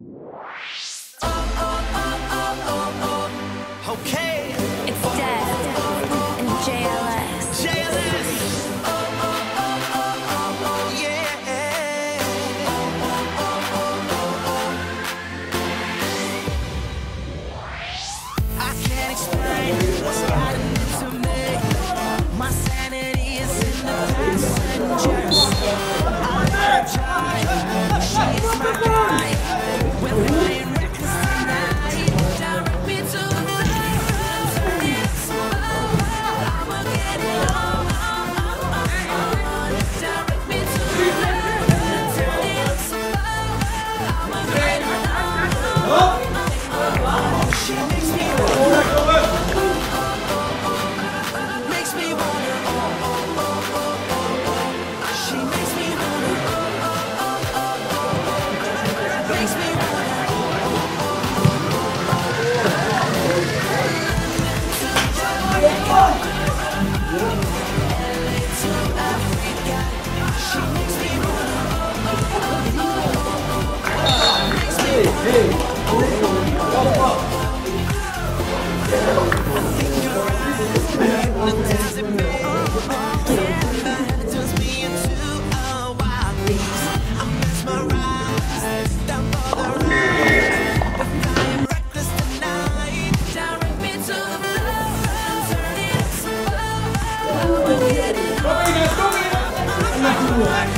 Oh, oh, oh, okay, Direct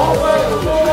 Salva